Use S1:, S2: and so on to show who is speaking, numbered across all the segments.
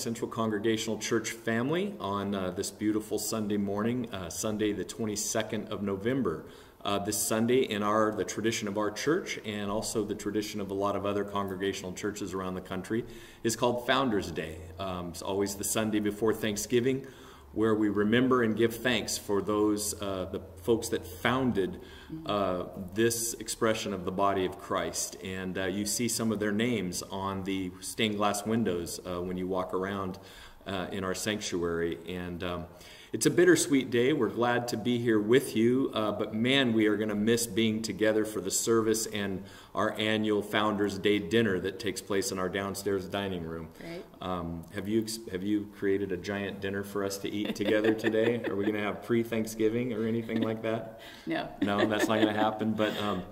S1: Central Congregational Church family on uh, this beautiful Sunday morning, uh, Sunday the 22nd of November. Uh, this Sunday in our the tradition of our church and also the tradition of a lot of other congregational churches around the country is called Founders Day. Um, it's always the Sunday before Thanksgiving where we remember and give thanks for those, uh, the folks that founded uh, this expression of the body of Christ. And uh, you see some of their names on the stained glass windows uh, when you walk around uh, in our sanctuary. And um, it's a bittersweet day. We're glad to be here with you, uh, but man, we are going to miss being together for the service and our annual Founders Day dinner that takes place in our downstairs dining room.
S2: Right.
S1: Um, have you have you created a giant dinner for us to eat together today? are we going to have pre-Thanksgiving or anything like that?
S2: No.
S1: No, that's not going to happen. But um,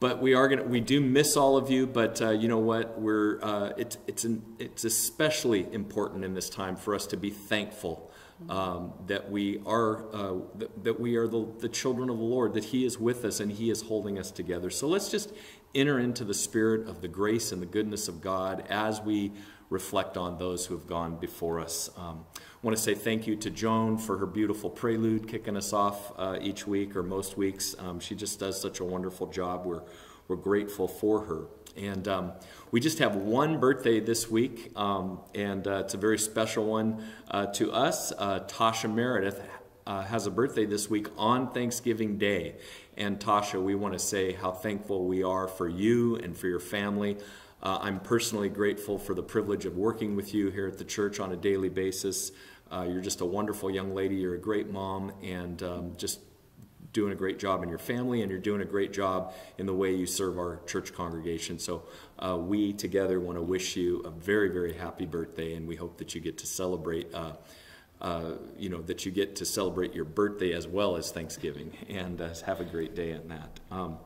S1: but we are going to we do miss all of you. But uh, you know what? We're uh, it's it's an, it's especially important in this time for us to be thankful um, that we are uh, that, we are the, the children of the Lord, that He is with us and He is holding us together. So let's just enter into the spirit of the grace and the goodness of God as we reflect on those who have gone before us. Um, I want to say thank you to Joan for her beautiful prelude, kicking us off uh, each week or most weeks. Um, she just does such a wonderful job. We're we're grateful for her. And um, we just have one birthday this week, um, and uh, it's a very special one uh, to us. Uh, Tasha Meredith uh, has a birthday this week on Thanksgiving Day. And Tasha, we want to say how thankful we are for you and for your family. Uh, I'm personally grateful for the privilege of working with you here at the church on a daily basis. Uh, you're just a wonderful young lady. You're a great mom, and um, just doing a great job in your family and you're doing a great job in the way you serve our church congregation. So uh, we together want to wish you a very, very happy birthday and we hope that you get to celebrate. Uh, uh, you know that you get to celebrate your birthday as well as Thanksgiving, and uh, have a great day in that. Um,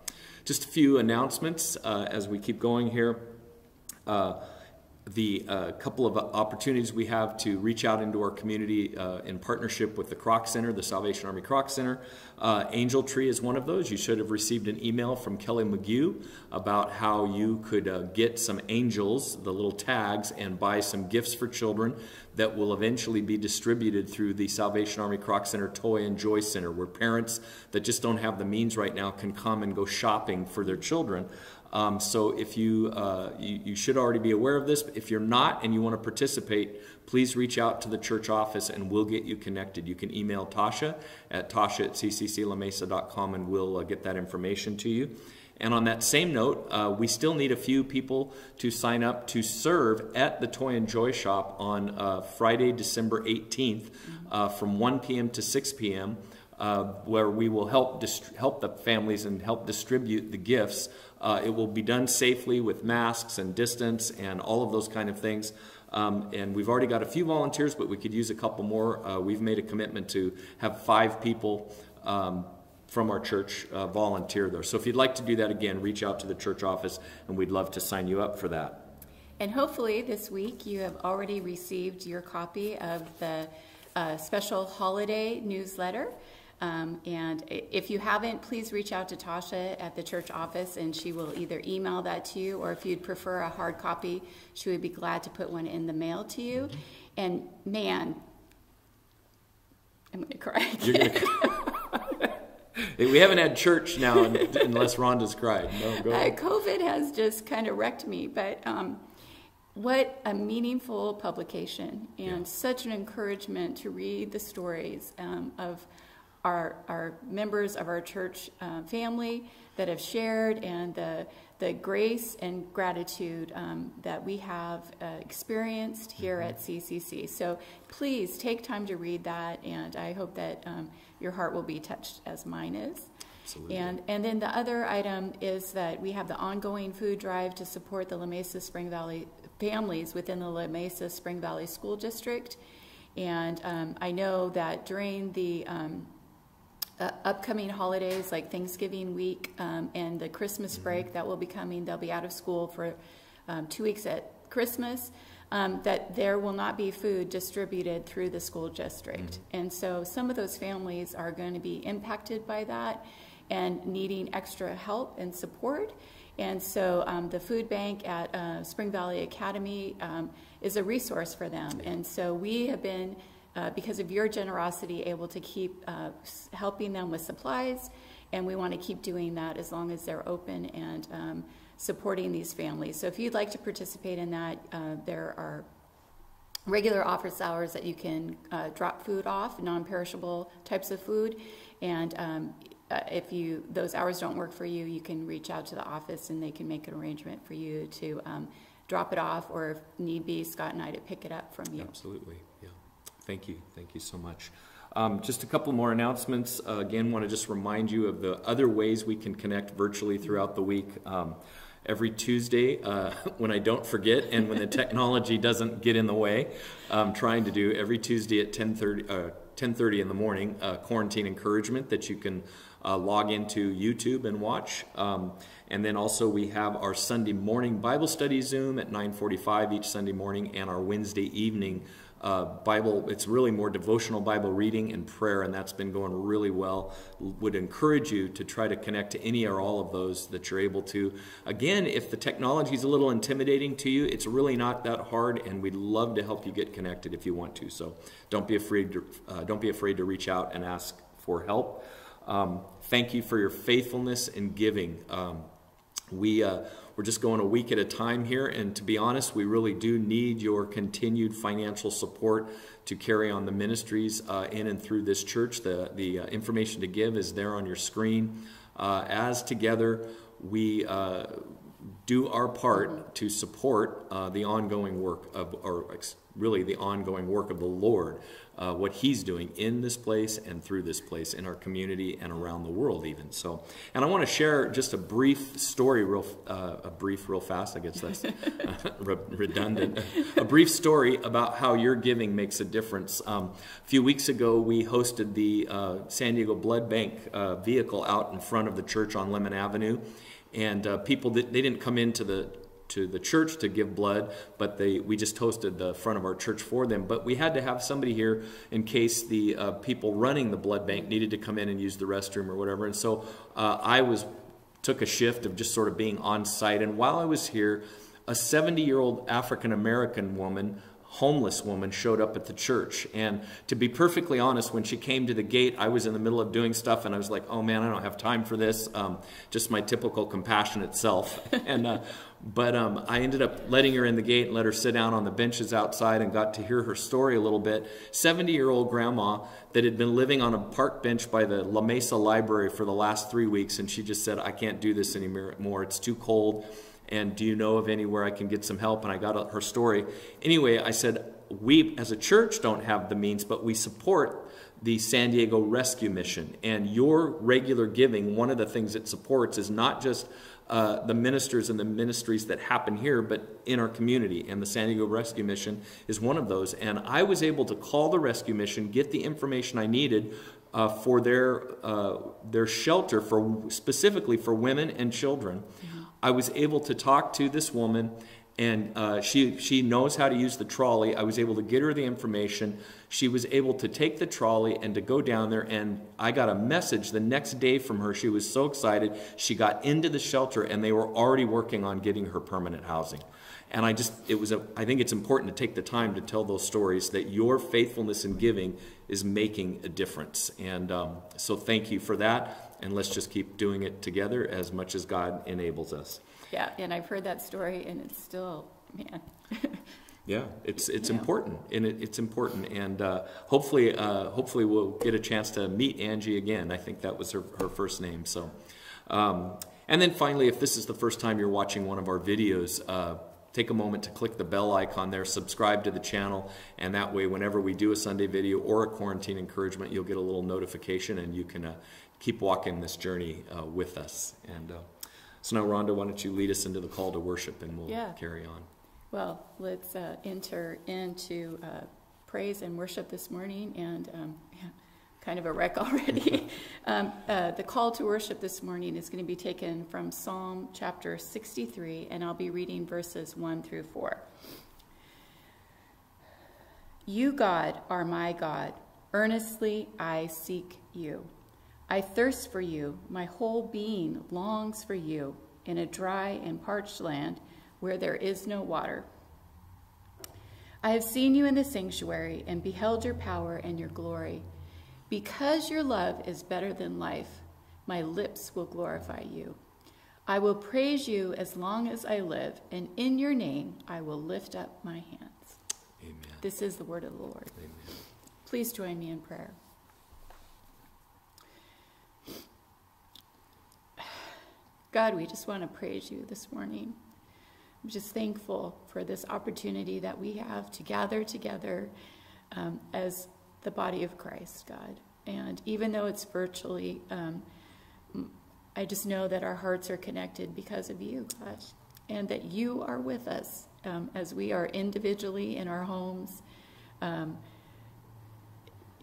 S1: just a few announcements uh, as we keep going here uh, the uh, couple of opportunities we have to reach out into our community uh, in partnership with the Kroc Center, the Salvation Army Kroc Center. Uh, Angel Tree is one of those. You should have received an email from Kelly McGee about how you could uh, get some angels, the little tags, and buy some gifts for children that will eventually be distributed through the Salvation Army Kroc Center Toy and Joy Center, where parents that just don't have the means right now can come and go shopping for their children. Um, so if you, uh, you, you should already be aware of this. If you're not and you want to participate, please reach out to the church office and we'll get you connected. You can email Tasha at tasha at ccclamesa.com and we'll uh, get that information to you. And on that same note, uh, we still need a few people to sign up to serve at the Toy and Joy Shop on uh, Friday, December 18th uh, from 1 p.m. to 6 p.m., uh, where we will help, help the families and help distribute the gifts uh, it will be done safely with masks and distance and all of those kind of things. Um, and we've already got a few volunteers, but we could use a couple more. Uh, we've made a commitment to have five people um, from our church uh, volunteer there. So if you'd like to do that again, reach out to the church office, and we'd love to sign you up for that.
S2: And hopefully this week you have already received your copy of the uh, special holiday newsletter. Um, and if you haven't, please reach out to Tasha at the church office and she will either email that to you or if you'd prefer a hard copy, she would be glad to put one in the mail to you. And man, I'm going to cry. Gonna...
S1: we haven't had church now unless Rhonda's cried. No, go
S2: uh, COVID has just kind of wrecked me, but um, what a meaningful publication and yeah. such an encouragement to read the stories um, of our, our members of our church uh, family that have shared and the, the grace and gratitude um, that we have uh, experienced here mm-hmm. at CCC. So please take time to read that, and I hope that um, your heart will be touched as mine is. Absolutely. And, and then the other item is that we have the ongoing food drive to support the La Mesa Spring Valley families within the La Mesa Spring Valley School District. And um, I know that during the um, uh, upcoming holidays like Thanksgiving week um, and the Christmas break that will be coming. They'll be out of school for um, two weeks at Christmas. Um, that there will not be food distributed through the school district. Mm-hmm. And so some of those families are going to be impacted by that and needing extra help and support. And so um, the food bank at uh, Spring Valley Academy um, is a resource for them. And so we have been, uh, because of your generosity, able to keep uh, helping them with supplies. And we want to keep doing that as long as they're open and um, supporting these families. So if you'd like to participate in that, uh, there are regular office hours that you can uh, drop food off, non-perishable types of food. And um, uh, if you those hours don't work for you, you can reach out to the office and they can make an arrangement for you to um, drop it off, or if need be, Scott and I to pick it up from you.
S1: Absolutely. Thank you, thank you so much. Um, just a couple more announcements. Uh, again, want to just remind you of the other ways we can connect virtually throughout the week. Um, every Tuesday, uh, when I don't forget and when the technology doesn't get in the way, I'm trying to do every Tuesday at 10:30. Uh, 10:30 in the morning, uh, quarantine encouragement that you can uh, log into YouTube and watch. Um, and then also we have our Sunday morning Bible study Zoom at 9:45 each Sunday morning, and our Wednesday evening uh, Bible. It's really more devotional Bible reading and prayer, and that's been going really well. Would encourage you to try to connect to any or all of those that you're able to. Again, if the technology is a little intimidating to you, it's really not that hard, and we'd love to help you get connected if you want to. So don't be afraid to uh, don't be afraid to reach out and ask for help. Um, thank you for your faithfulness in giving. Um, we, uh, we're just going a week at a time here, and to be honest, we really do need your continued financial support to carry on the ministries uh, in and through this church. The, the uh, information to give is there on your screen. Uh, as together, we uh, do our part to support uh, the ongoing work of, or really the ongoing work of the Lord uh, what He's doing in this place and through this place, in our community and around the world, even. So, and I want to share just a brief story, real uh, a brief, real fast. I guess that's redundant. a brief story about how your giving makes a difference. Um, a few weeks ago, we hosted the uh, San Diego Blood Bank uh, vehicle out in front of the church on Lemon Avenue, and uh, people that they didn't come into the to the church to give blood, but they we just hosted the front of our church for them. But we had to have somebody here in case the uh, people running the blood bank needed to come in and use the restroom or whatever. And so uh, I was took a shift of just sort of being on site. And while I was here, a 70 year old African American woman homeless woman showed up at the church. And to be perfectly honest, when she came to the gate, I was in the middle of doing stuff and I was like, oh man, I don't have time for this. Um, just my typical compassionate self. and, uh, but um, I ended up letting her in the gate and let her sit down on the benches outside and got to hear her story a little bit. 70 year old grandma that had been living on a park bench by the La Mesa Library for the last three weeks. And she just said, I can't do this anymore. It's too cold and do you know of anywhere I can get some help? And I got her story. Anyway, I said, we as a church don't have the means, but we support the San Diego Rescue Mission. And your regular giving, one of the things it supports is not just uh, the ministers and the ministries that happen here, but in our community. And the San Diego Rescue Mission is one of those. And I was able to call the rescue mission, get the information I needed uh, for their, uh, their shelter, for specifically for women and children. Mm-hmm I was able to talk to this woman, and uh, she, she knows how to use the trolley. I was able to get her the information. She was able to take the trolley and to go down there, and I got a message the next day from her. She was so excited. She got into the shelter, and they were already working on getting her permanent housing. And I just, it was a, I think it's important to take the time to tell those stories that your faithfulness in giving is making a difference. And um, so thank you for that and let's just keep doing it together as much as God enables us.
S2: Yeah, and I've heard that story, and it's still, man.
S1: yeah, it's it's important, and it, it's important, and uh, hopefully, uh, hopefully we'll get a chance to meet Angie again. I think that was her her first name. So, um, and then finally, if this is the first time you're watching one of our videos. Uh, take a moment to click the bell icon there, subscribe to the channel, and that way, whenever we do a Sunday video or a quarantine encouragement, you'll get a little notification and you can uh, keep walking this journey uh, with us. And uh, so now, Rhonda, why don't you lead us into the call to worship and we'll yeah. carry on.
S2: Well, let's uh, enter into uh, praise and worship this morning. And um, kind of a wreck already. um, uh, the call to worship this morning is going to be taken from Psalm chapter 63, and I'll be reading verses 1 through 4. You, God, are my God. Earnestly I seek you. I thirst for you, my whole being longs for you in a dry and parched land where there is no water. I have seen you in the sanctuary and beheld your power and your glory. Because your love is better than life, my lips will glorify you. I will praise you as long as I live, and in your name I will lift up my hands.
S1: Amen.
S2: This is the word of the Lord.
S1: Amen.
S2: Please join me in prayer. God, we just want to praise you this morning. I'm just thankful for this opportunity that we have to gather together um, as the body of Christ, God. And even though it's virtually, um, I just know that our hearts are connected because of you, God, and that you are with us um, as we are individually in our homes. Um,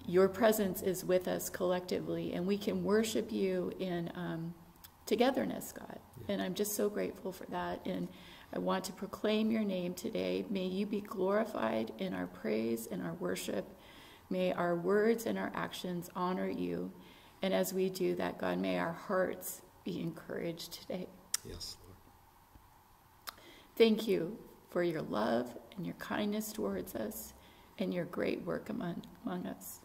S2: your presence is with us collectively, and we can worship you in um, togetherness, God. And I'm just so grateful for that. And I want to proclaim your name today. May you be glorified in our praise and our worship. May our words and our actions honor you. And as we do that, God, may our hearts be encouraged today.
S1: Yes, Lord.
S2: Thank you for your love and your kindness towards us and your great work among, among us.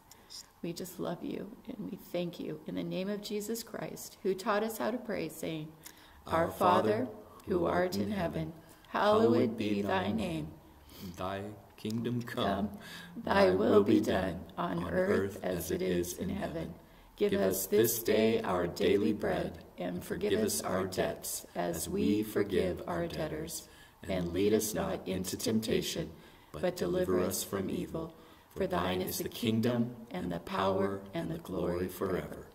S2: We just love you and we thank you in the name of Jesus Christ, who taught us how to pray, saying, Our,
S1: Our
S2: Father, who art in heaven, hallowed be thy name.
S1: Thy kingdom. Come,
S2: thy will be done on earth as it is in heaven. Give us this day our daily bread, and forgive us our debts as we forgive our debtors. And lead us not into temptation, but deliver us from evil. For thine is the kingdom, and the power, and the glory forever.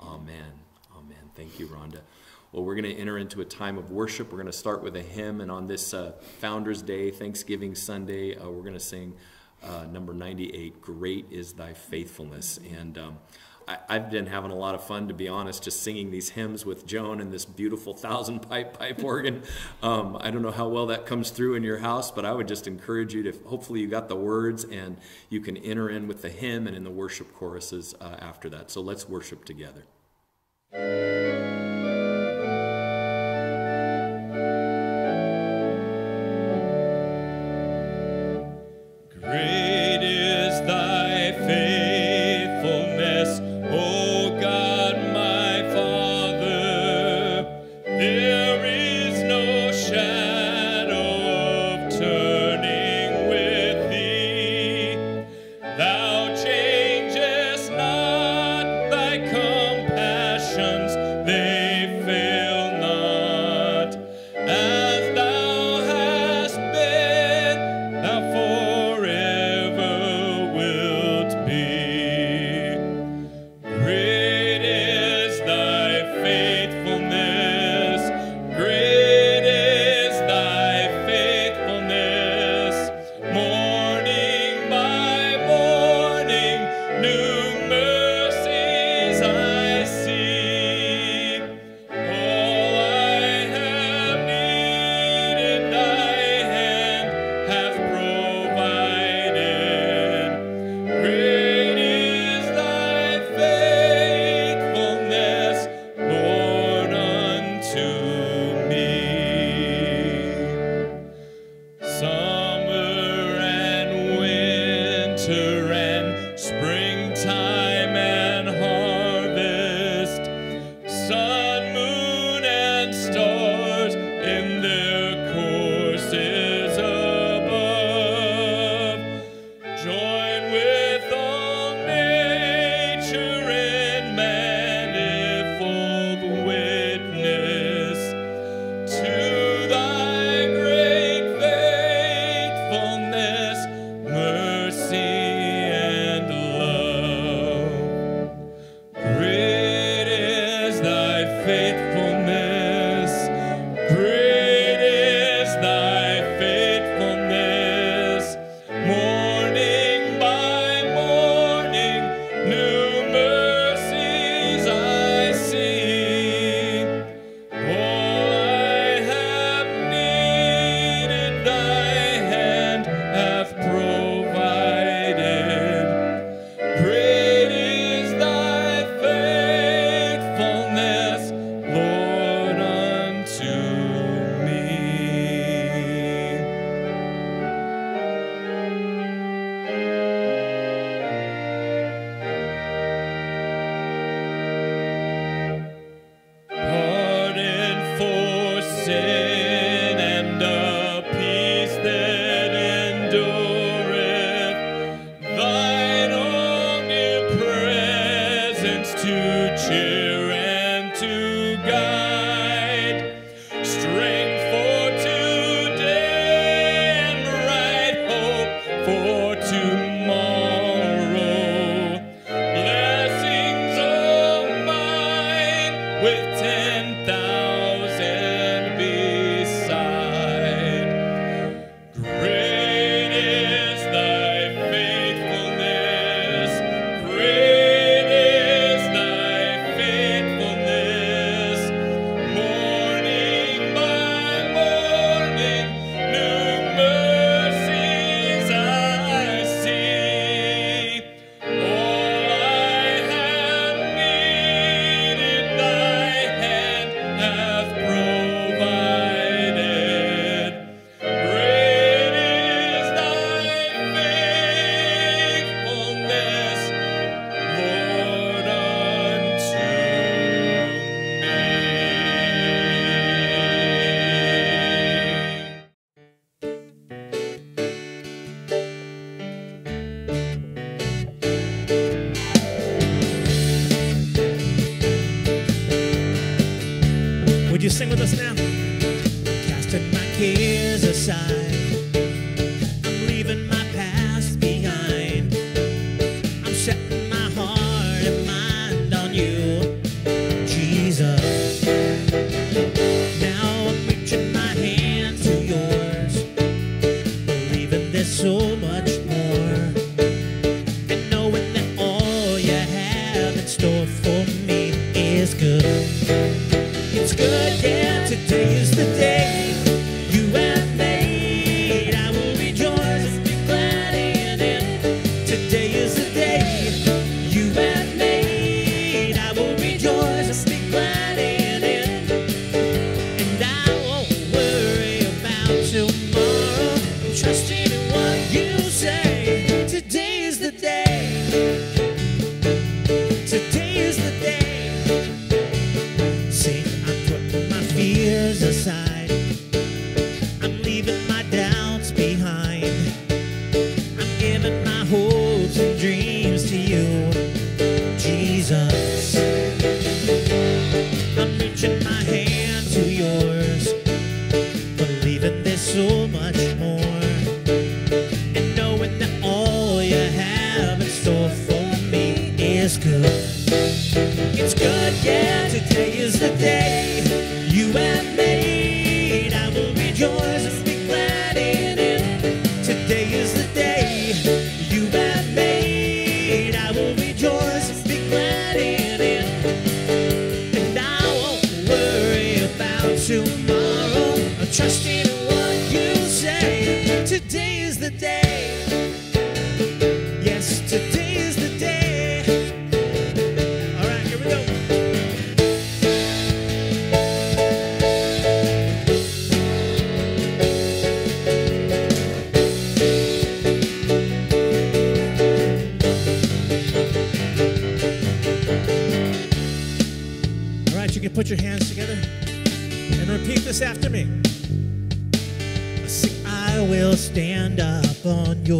S1: Amen. Amen. Thank you, Rhonda. Well, we're going to enter into a time of worship. We're going to start with a hymn, and on this uh, Founders Day, Thanksgiving Sunday, uh, we're going to sing uh, number 98 Great is Thy Faithfulness. And um, I, I've been having a lot of fun, to be honest, just singing these hymns with Joan and this beautiful thousand pipe pipe organ. Um, I don't know how well that comes through in your house, but I would just encourage you to hopefully you got the words and you can enter in with the hymn and in the worship choruses uh, after that. So let's worship together.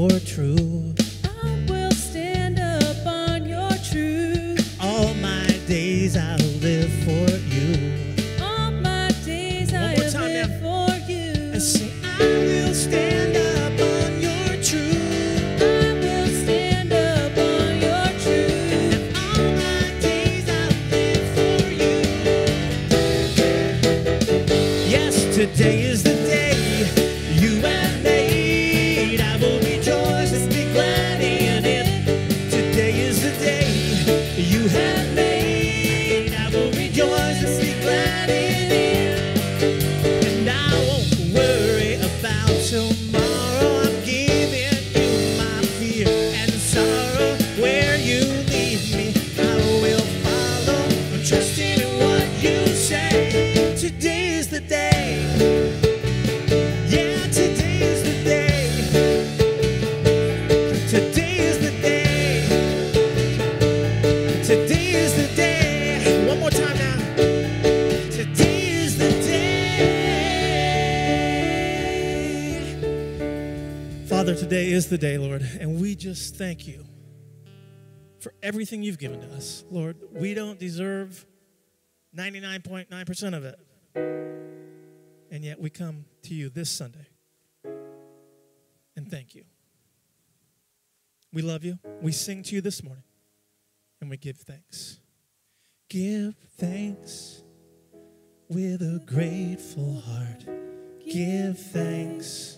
S3: your. I will stand upon your truth. All my days
S4: I
S3: today is the day,
S4: Lord, and we just thank you for everything you've given to us. Lord, we don't deserve 99.9% of it. And yet we come to you this Sunday and thank you. We love you. We sing to you this morning and we give thanks. Give thanks with a grateful heart. Give thanks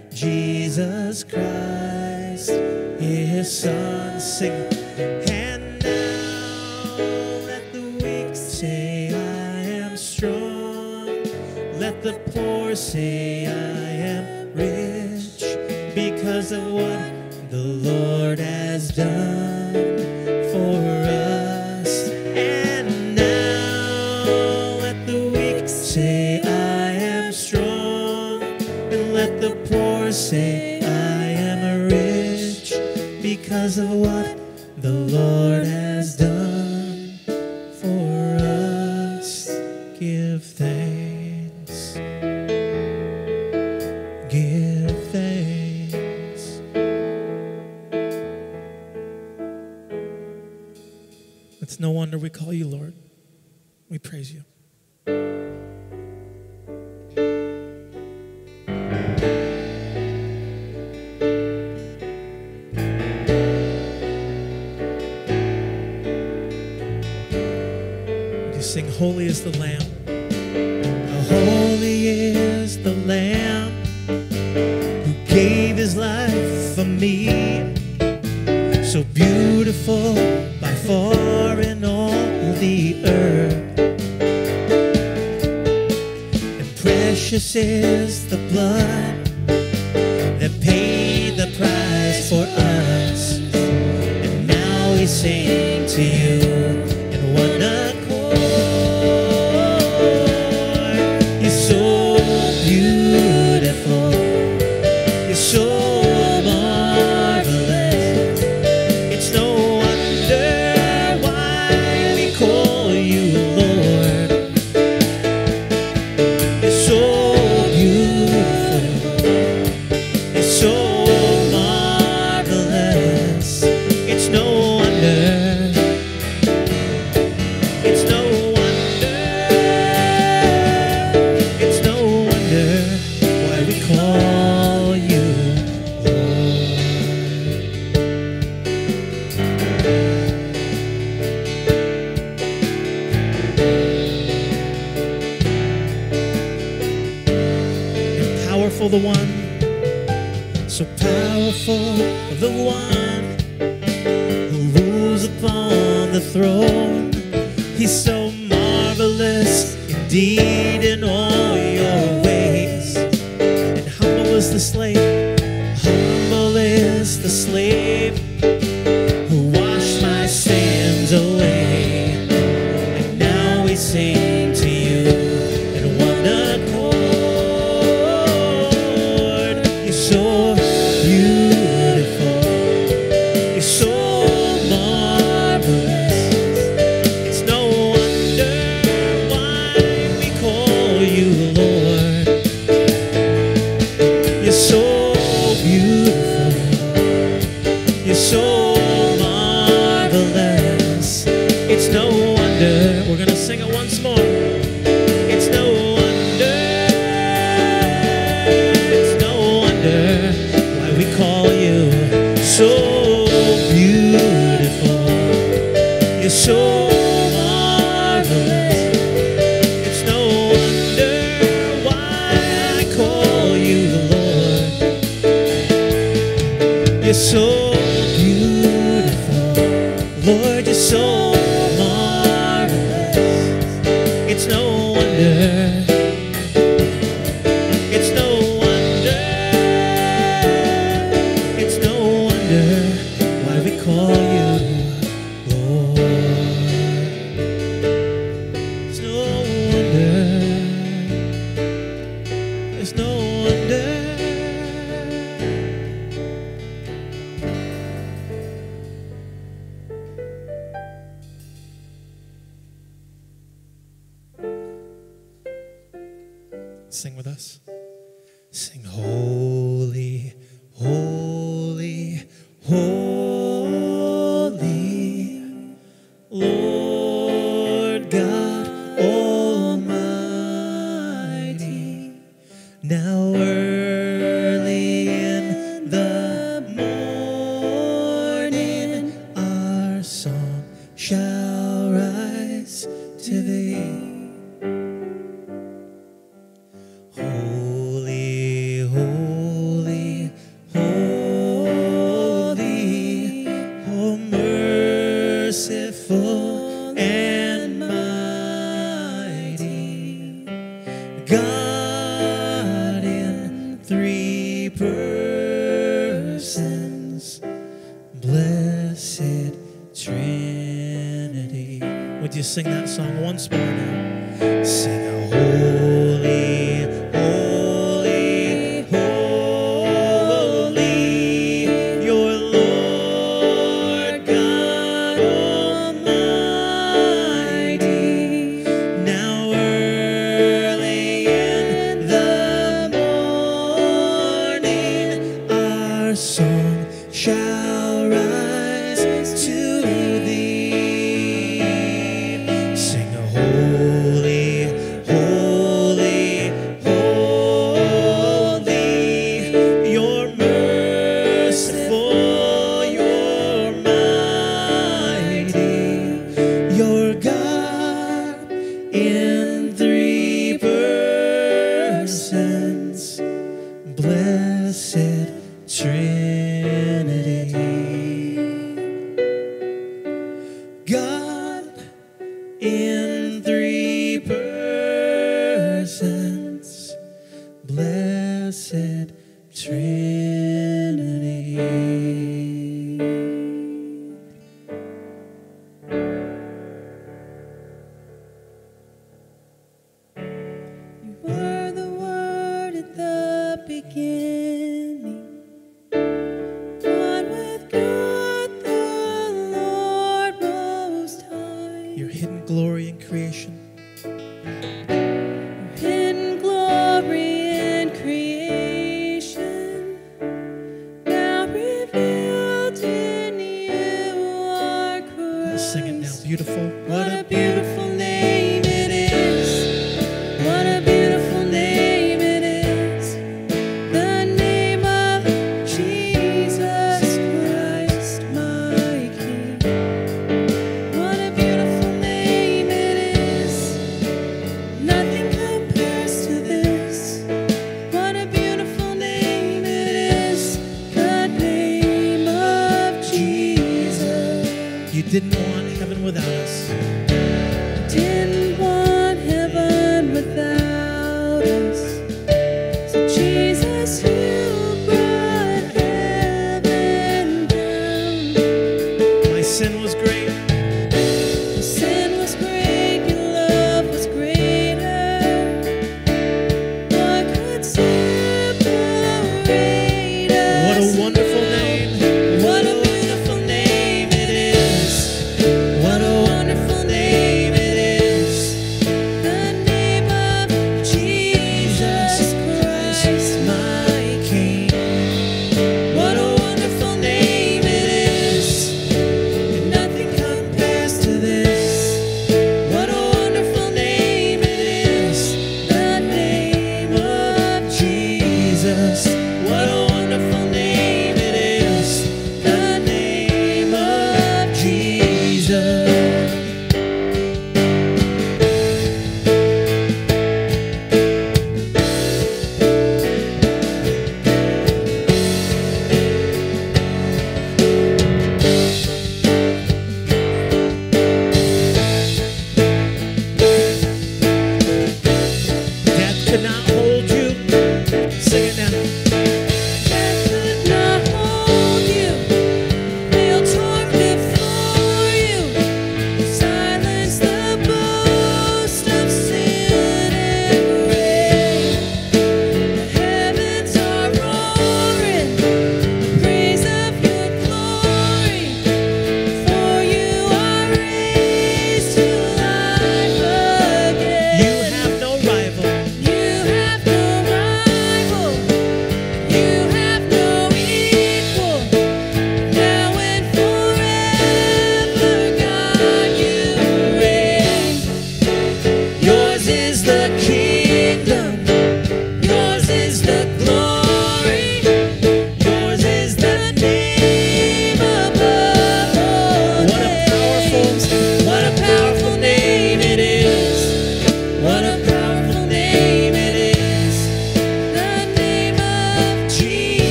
S4: Jesus Christ, His Son. Sing. And now let the weak say, I am strong. Let the poor say, I am rich because of what the Lord has done say, I am rich because of what the Lord has the one, so powerful the one who rules upon the throne. He's so marvelous indeed Sing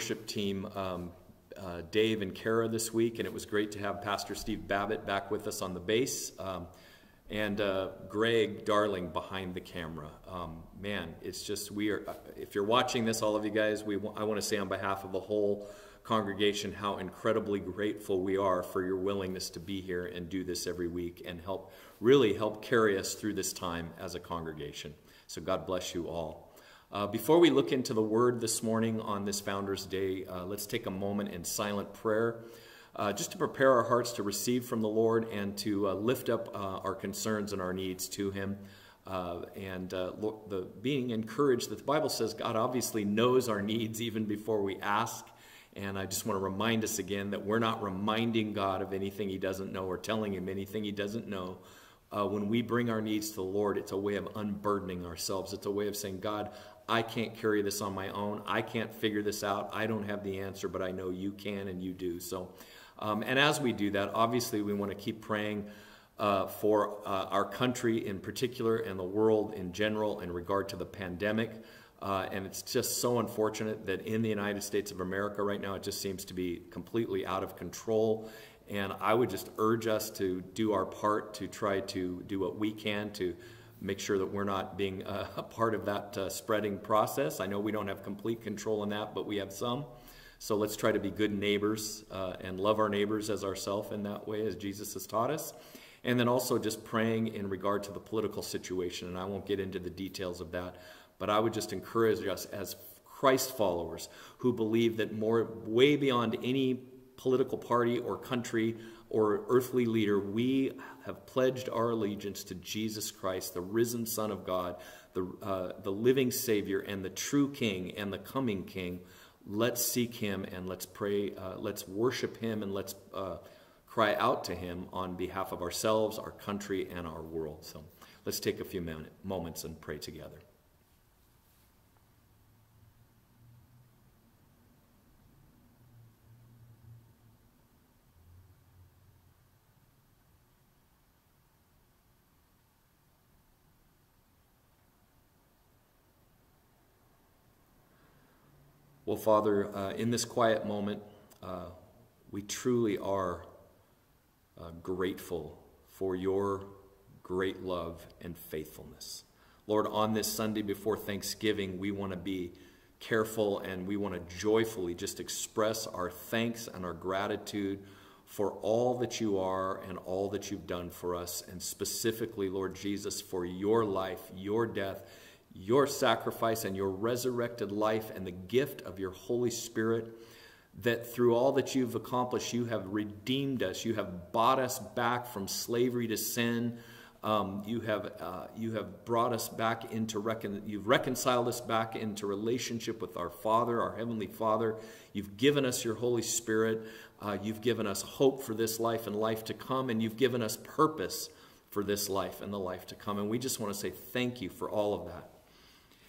S1: worship team, um, uh, Dave and Kara this week, and it was great to have Pastor Steve Babbitt back with us on the bass, um, and uh, Greg Darling behind the camera. Um, man, it's just we are. uh, If you're watching this, all of you guys, we I want to say on behalf of the whole congregation how incredibly grateful we are for your willingness to be here and do this every week and help really help carry us through this time as a congregation. So God bless you all. Uh, before we look into the word this morning on this Founders Day, uh, let's take a moment in silent prayer uh, just to prepare our hearts to receive from the Lord and to uh, lift up uh, our concerns and our needs to Him. Uh, and the, being encouraged that the Bible says God obviously knows our needs even before we ask. And I just want to remind us again that we're not reminding God of anything He doesn't know or telling Him anything He doesn't know. Uh, when we bring our needs to the Lord, it's a way of unburdening ourselves. It's a way of saying, God, I can't carry this on my own. I can't figure this out. I don't have the answer, but I know you can and you do. So, um, and as we do that, obviously we want to keep praying uh, for uh, our country in particular and the world in general in regard to the pandemic. Uh, and it's just so unfortunate that in the United States of America right now, it just seems to be completely out of control. And I would just urge us to do our part to try to do what we can to make sure that we're not being uh, a part of that uh, spreading process. I know we don't have complete control in that, but we have some. So let's try to be good neighbors uh, and love our neighbors as ourselves in that way, as Jesus has taught us. And then also just praying in regard to the political situation. And I won't get into the details of that, but I would just encourage us as Christ followers who believe that more, way beyond any political party or country or earthly leader, we have pledged our allegiance to Jesus Christ, the risen Son of God, the, uh, the living Savior, and the true King and the coming King. Let's seek Him and let's pray, uh, let's worship Him, and let's uh, cry out to Him on behalf of ourselves, our country, and our world. So let's take a few minute, moments and pray together. Well, Father, uh, in this quiet moment, uh, we truly are uh, grateful for your great love and faithfulness. Lord, on this Sunday before Thanksgiving, we want to be careful and we want to joyfully just express our thanks and our gratitude for all that you are and all that you've done for us, and specifically, Lord Jesus, for your life, your death, your sacrifice, and your resurrected life, and the gift of your Holy Spirit. That through all that you've accomplished, you have redeemed us. You have bought us back from slavery to sin. Um, you have uh, you have brought us back into recon- you've reconciled us back into relationship with our Father, our heavenly Father. You've given us your Holy Spirit. Uh, you've given us hope for this life and life to come, and you've given us purpose for this life and the life to come. And we just want to say thank you for all of that.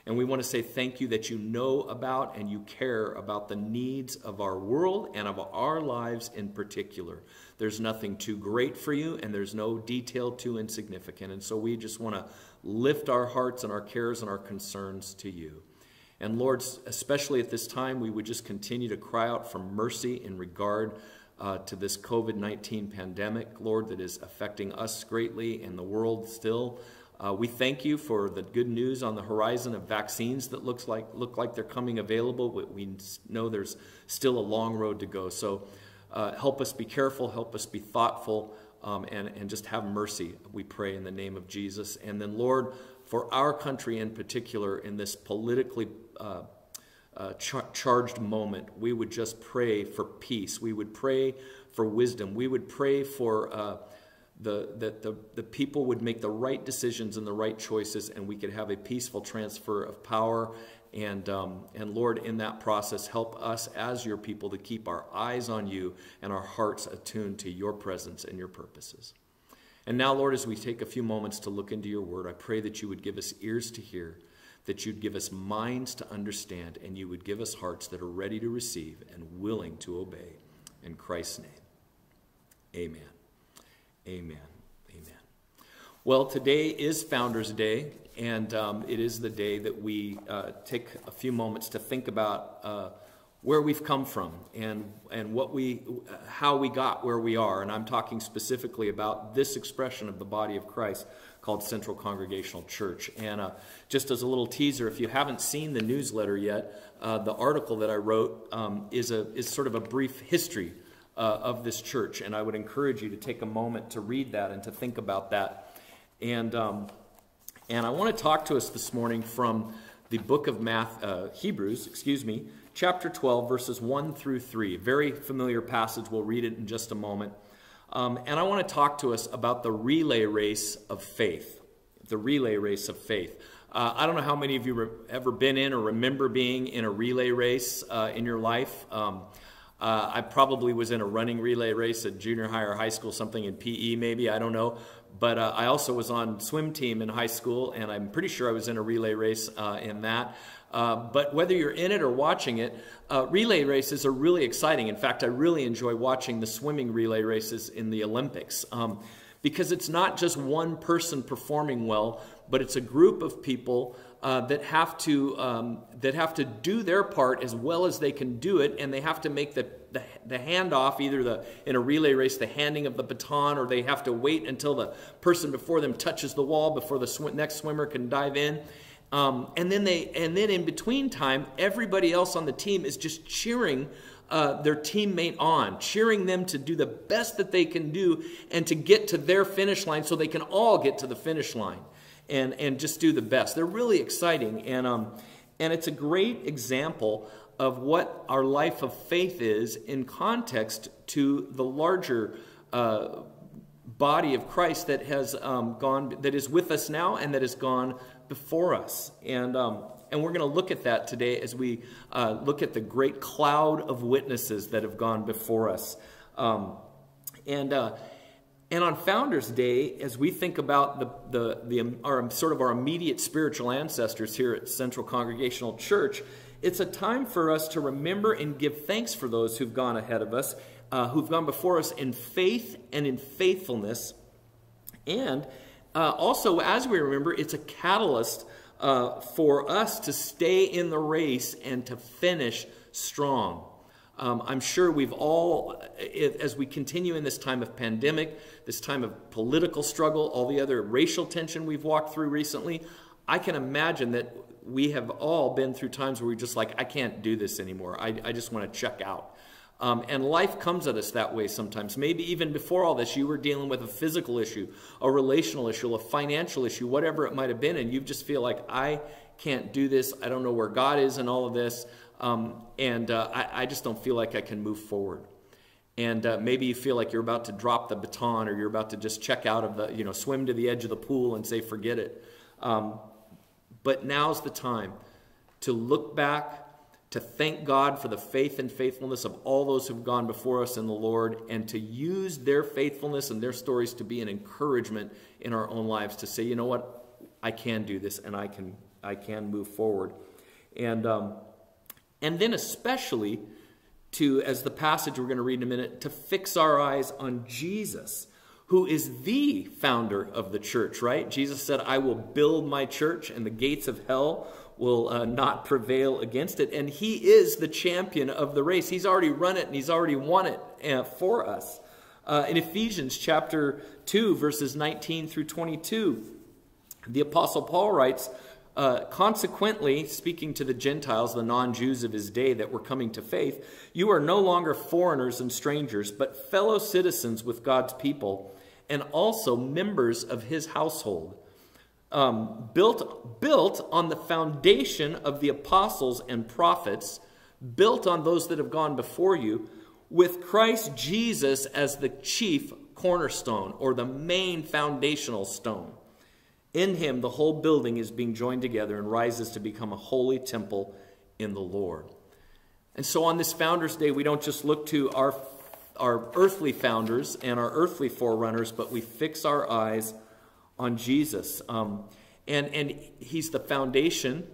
S1: And we want to say thank you that you know about and you care about the needs of our world and of our lives in particular. There's nothing too great for you, and there's no detail too insignificant. And so we just want to lift our hearts and our cares and our concerns to you. And Lord, especially at this time, we would just continue to cry out for mercy in regard uh, to this COVID 19 pandemic, Lord, that is affecting us greatly and the world still. Uh, we thank you for the good news on the horizon of vaccines that looks like look like they're coming available, but we know there's still a long road to go. So uh, help us be careful, help us be thoughtful, um, and, and just have mercy, we pray in the name of Jesus. And then, Lord, for our country in particular, in this politically uh, uh, char- charged moment, we would just pray for peace. We would pray for wisdom. We would pray for uh, the, that the, the people would make the right decisions and the right choices, and we could have a peaceful transfer of power. And, um, and Lord, in that process, help us as your people to keep our eyes on you and our hearts attuned to your presence and your purposes. And now, Lord, as we take a few moments to look into your word, I pray that you would give us ears to hear, that you'd give us minds to understand, and you would give us hearts that are ready to receive and willing to obey. In Christ's name, amen. Amen. Amen. Well, today is Founders Day, and um, it is the day that we uh, take a few moments to think about uh, where we've come from and and what we how we got where we are. And I'm talking specifically about this expression of the body of Christ called Central Congregational Church. And uh, just as a little teaser, if you haven't seen the newsletter yet, uh, the article that I wrote um, is a is sort of a brief history uh, of this church, and I would encourage you to take a moment to read that and to think about that. And um, and I want to talk to us this morning from the book of Math, uh, Hebrews, excuse me, chapter 12, verses 1 through 3. Very familiar passage. We'll read it in just a moment. Um, and I want to talk to us about the relay race of faith. The relay race of faith. Uh, I don't know how many of you have ever been in or remember being in a relay race uh, in your life. Um, uh, I probably was in a running relay race at junior high or high school, something in PE maybe, I don't know. But uh, I also was on swim team in high school, and I'm pretty sure I was in a relay race uh, in that. Uh, but whether you're in it or watching it, uh, relay races are really exciting. In fact, I really enjoy watching the swimming relay races in the Olympics um, because it's not just one person performing well, but it's a group of people uh, that have to um, that have to do their part as well as they can do it, and they have to make the the, the handoff either the in a relay race the handing of the baton, or they have to wait until the person before them touches the wall before the sw next swimmer can dive in. Um, and then they, and then in between time, everybody else on the team is just cheering uh, their teammate on, cheering them to do the best that they can do and to get to their finish line, so they can all get to the finish line, and and just do the best. They're really exciting, and um, and it's a great example of what our life of faith is in context to the larger. Uh, body of Christ that has um, gone, that is with us now, and that has gone before us. And, um, and we're going to look at that today as we uh, look at the great cloud of witnesses that have gone before us. Um, and, uh, and on Founders Day, as we think about the, the, the, our, sort of our immediate spiritual ancestors here at Central Congregational Church, it's a time for us to remember and give thanks for those who've gone ahead of us, uh, who've gone before us in faith and in faithfulness. And uh, also, as we remember, it's a catalyst uh, for us to stay in the race and to finish strong. Um, I'm sure we've all, as we continue in this time of pandemic, this time of political struggle, all the other racial tension we've walked through recently, I can imagine that we have all been through times where we're just like, I can't do this anymore. I, I just want to check out. Um, and life comes at us that way sometimes. Maybe even before all this, you were dealing with a physical issue, a relational issue, a financial issue, whatever it might have been, and you just feel like, I can't do this. I don't know where God is in all of this. Um, and uh, I, I, just don't feel like I can move forward. And uh, maybe you feel like you're about to drop the baton or you're about to just check out of the, you know, swim to the edge of the pool and say, forget it. Um, but now's the time to look back to thank God for the faith and faithfulness of all those who've gone before us in the Lord, and to use their faithfulness and their stories to be an encouragement in our own lives to say, you know what, I can do this and I can, I can move forward. And, um, and then, especially, to, as the passage we're going to read in a minute, to fix our eyes on Jesus, who is the founder of the church, right? Jesus said, I will build my church, and the gates of hell will uh, not prevail against it. And he is the champion of the race. He's already run it and he's already won it uh, for us. Uh, in Ephesians chapter 2, verses 19 through 22, the Apostle Paul writes, uh, consequently, speaking to the Gentiles, the non Jews of his day that were coming to faith, you are no longer foreigners and strangers, but fellow citizens with God's people, and also members of his household um, built, built on the foundation of the apostles and prophets, built on those that have gone before you, with Christ Jesus as the chief cornerstone or the main foundational stone. In him, the whole building is being joined together and rises to become a holy temple in the Lord. And so on this Founders Day, we don't just look to our our earthly founders and our earthly forerunners, but we fix our eyes on Jesus. Um, and, and he's the foundation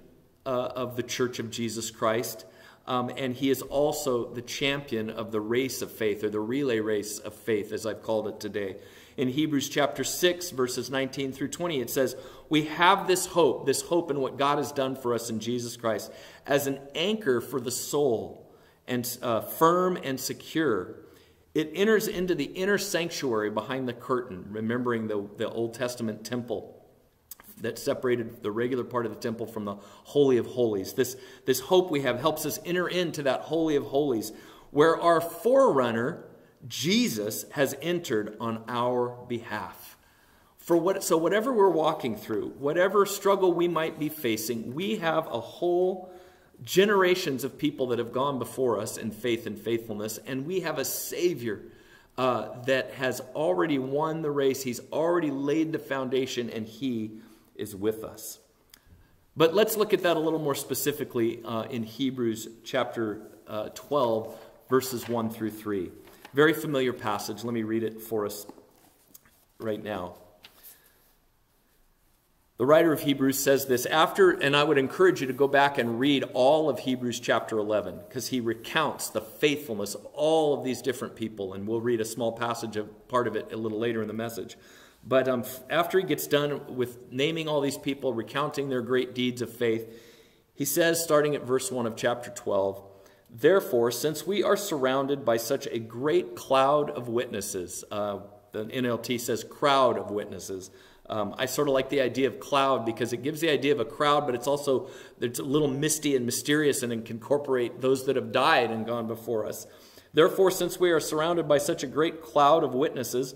S1: uh, of the church of Jesus Christ. Um, and he is also the champion of the race of faith, or the relay race of faith, as I've called it today. In Hebrews chapter 6, verses 19 through 20, it says, We have this hope, this hope in what God has done for us in Jesus Christ, as an anchor for the soul, and uh, firm and secure. It enters into the inner sanctuary behind the curtain, remembering the, the Old Testament temple that separated the regular part of the temple from the Holy of Holies. This, this hope we have helps us enter into that Holy of Holies, where our forerunner, Jesus, has entered on our behalf. For what, so, whatever we're walking through, whatever struggle we might be facing, we have a whole generations of people that have gone before us in faith and faithfulness, and we have a Savior uh, that has already won the race. He's already laid the foundation, and He is with us. But let's look at that a little more specifically uh, in Hebrews chapter uh, 12, verses 1 through 3. Very familiar passage. Let me read it for us right now. The writer of Hebrews says this after, and I would encourage you to go back and read all of Hebrews chapter 11 because he recounts the faithfulness of all of these different people. And we'll read a small passage of part of it a little later in the message. But um, after he gets done with naming all these people, recounting their great deeds of faith, he says, starting at verse 1 of chapter 12, Therefore, since we are surrounded by such a great cloud of witnesses, uh, the NLT says crowd of witnesses. Um, I sort of like the idea of cloud because it gives the idea of a crowd, but it's also it's a little misty and mysterious and it can incorporate those that have died and gone before us. Therefore, since we are surrounded by such a great cloud of witnesses,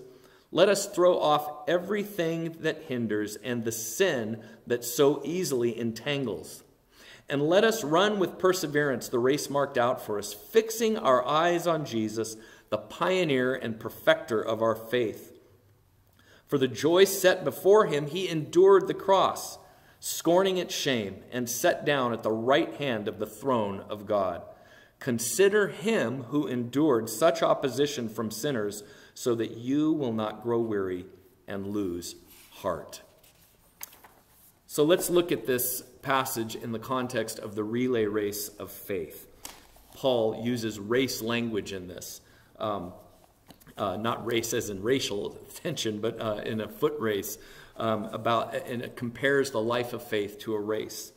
S1: let us throw off everything that hinders and the sin that so easily entangles. And let us run with perseverance the race marked out for us, fixing our eyes on Jesus, the pioneer and perfecter of our faith. For the joy set before him, he endured the cross, scorning its shame, and sat down at the right hand of the throne of God. Consider him who endured such opposition from sinners, so that you will not grow weary and lose heart. So let's look at this passage in the context of the relay race of faith. Paul uses race language in this. Um, uh, not race as in racial tension, but uh, in a foot race, um, about, and it compares the life of faith to a race.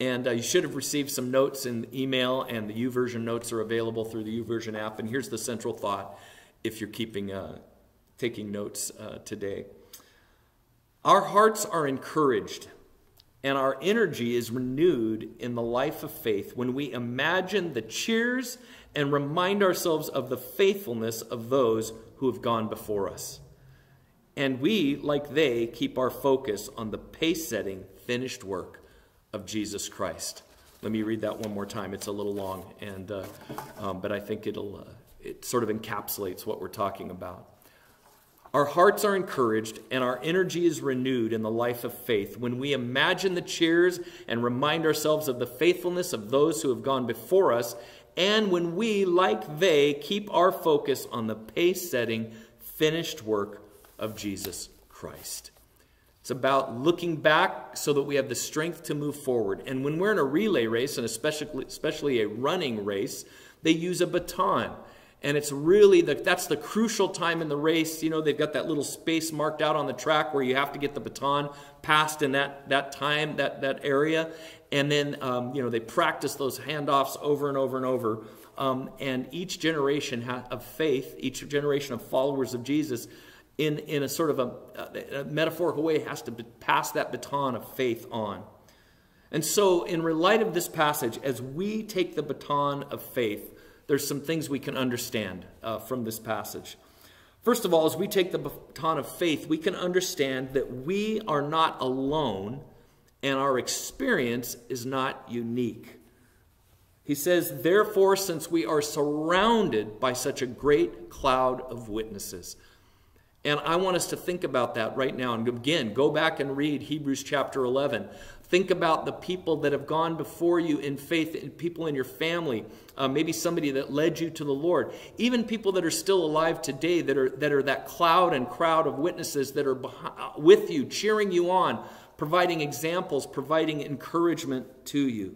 S1: And uh, you should have received some notes in email, and the YouVersion notes are available through the YouVersion app. And here's the central thought if you're keeping, uh, taking notes uh, today. Our hearts are encouraged and our energy is renewed in the life of faith when we imagine the cheers and remind ourselves of the faithfulness of those who have gone before us. And we, like they, keep our focus on the pace setting, finished work of Jesus Christ. Let me read that one more time. It's a little long, and, uh, um, but I think it'll, uh, it sort of encapsulates what we're talking about. Our hearts are encouraged and our energy is renewed in the life of faith when we imagine the cheers and remind ourselves of the faithfulness of those who have gone before us, and when we, like they, keep our focus on the pace setting, finished work of Jesus Christ. It's about looking back so that we have the strength to move forward. And when we're in a relay race, and especially, especially a running race, they use a baton. And it's really the, that's the crucial time in the race. You know, they've got that little space marked out on the track where you have to get the baton passed in that, that time, that, that area. And then, um, you know, they practice those handoffs over and over and over. Um, and each generation of faith, each generation of followers of Jesus, in, in a sort of a, a metaphorical way, has to pass that baton of faith on. And so, in light of this passage, as we take the baton of faith, there's some things we can understand uh, from this passage. First of all, as we take the baton of faith, we can understand that we are not alone and our experience is not unique. He says, Therefore, since we are surrounded by such a great cloud of witnesses. And I want us to think about that right now. And again, go back and read Hebrews chapter 11. Think about the people that have gone before you in faith, and people in your family, uh, maybe somebody that led you to the Lord, even people that are still alive today that are that are that cloud and crowd of witnesses that are behind, with you, cheering you on, providing examples, providing encouragement to you.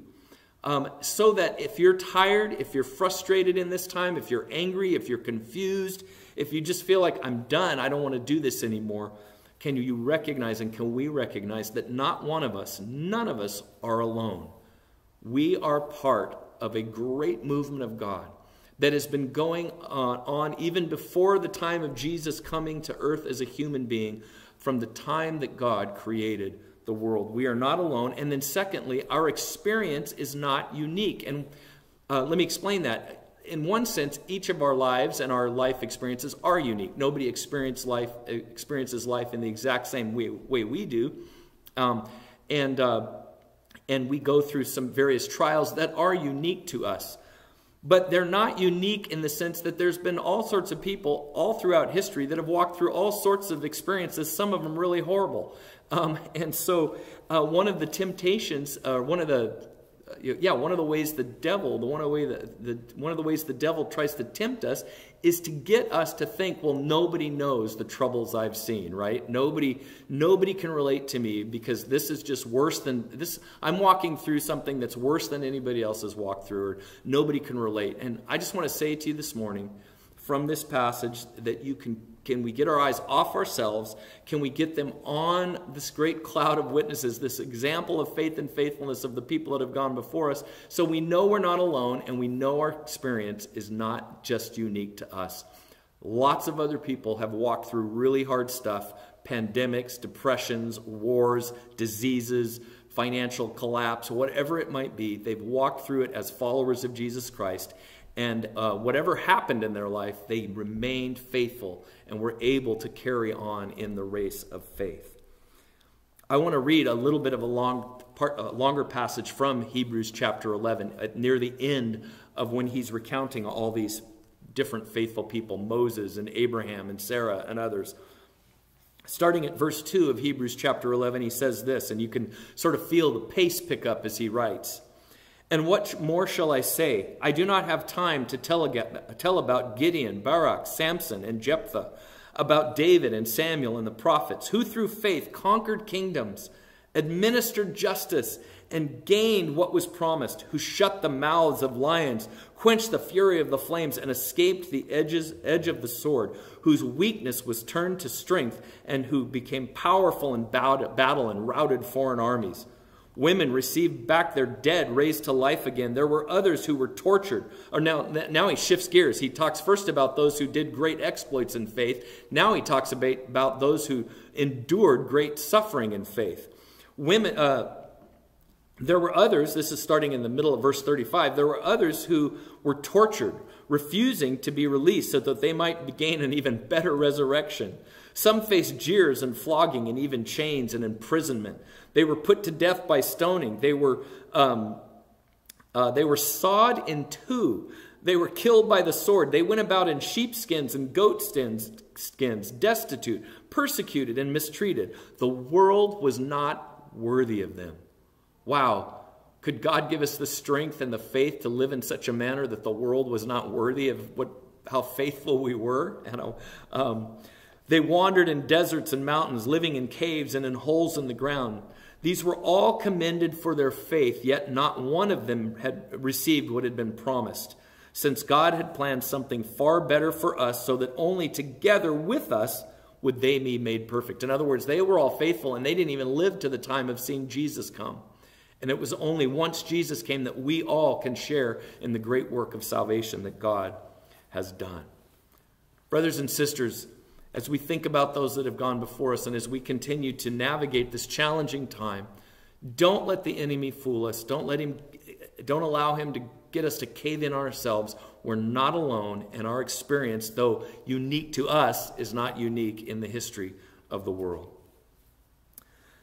S1: Um, so that if you're tired, if you're frustrated in this time, if you're angry, if you're confused, if you just feel like I'm done, I don't want to do this anymore, can you recognize and can we recognize that not one of us, none of us are alone? We are part of a great movement of God that has been going on, on even before the time of Jesus coming to earth as a human being, from the time that God created the world. We are not alone. And then, secondly, our experience is not unique. And uh, let me explain that. In one sense, each of our lives and our life experiences are unique. Nobody experience life, experiences life in the exact same way, way we do. Um, and, uh, and we go through some various trials that are unique to us. But they're not unique in the sense that there's been all sorts of people all throughout history that have walked through all sorts of experiences, some of them really horrible. Um, and so, uh, one of the temptations, uh, one of the yeah, one of the ways the devil, the one of the way the, the one of the ways the devil tries to tempt us is to get us to think, well, nobody knows the troubles I've seen, right? Nobody, nobody can relate to me because this is just worse than this. I'm walking through something that's worse than anybody else has walked through, or nobody can relate. And I just want to say to you this morning, from this passage, that you can can we get our eyes off ourselves? Can we get them on this great cloud of witnesses, this example of faith and faithfulness of the people that have gone before us, so we know we're not alone and we know our experience is not just unique to us. Lots of other people have walked through really hard stuff pandemics, depressions, wars, diseases, financial collapse, whatever it might be. They've walked through it as followers of Jesus Christ. And uh, whatever happened in their life, they remained faithful and were able to carry on in the race of faith. I want to read a little bit of a long part, a longer passage from Hebrews chapter 11 at near the end of when he's recounting all these different faithful people Moses and Abraham and Sarah and others. Starting at verse 2 of Hebrews chapter 11, he says this, and you can sort of feel the pace pick up as he writes. And what more shall I say? I do not have time to tell, about Gideon, Barak, Samson, and Jephthah, about David and Samuel and the prophets, who through faith conquered kingdoms, administered justice, and gained what was promised, who shut the mouths of lions, quenched the fury of the flames, and escaped the edges, edge of the sword, whose weakness was turned to strength, and who became powerful in battle and routed foreign armies. Women received back their dead, raised to life again. There were others who were tortured. Or now, now he shifts gears. He talks first about those who did great exploits in faith. Now he talks about, about those who endured great suffering in faith. Women, uh, there were others, this is starting in the middle of verse 35, there were others who were tortured, refusing to be released so that they might gain an even better resurrection. Some faced jeers and flogging and even chains and imprisonment. They were put to death by stoning. They were, um, uh, they were sawed in two. They were killed by the sword. They went about in sheepskins and goat skins, destitute, persecuted, and mistreated. The world was not worthy of them. Wow. Could God give us the strength and the faith to live in such a manner that the world was not worthy of what, how faithful we were? You know, um, they wandered in deserts and mountains, living in caves and in holes in the ground. These were all commended for their faith, yet not one of them had received what had been promised, since God had planned something far better for us, so that only together with us would they be made perfect. In other words, they were all faithful, and they didn't even live to the time of seeing Jesus come. And it was only once Jesus came that we all can share in the great work of salvation that God has done. Brothers and sisters, as we think about those that have gone before us and as we continue to navigate this challenging time, don't let the enemy fool us. Don't let him don't allow him to get us to cave in ourselves. We're not alone, and our experience, though unique to us, is not unique in the history of the world.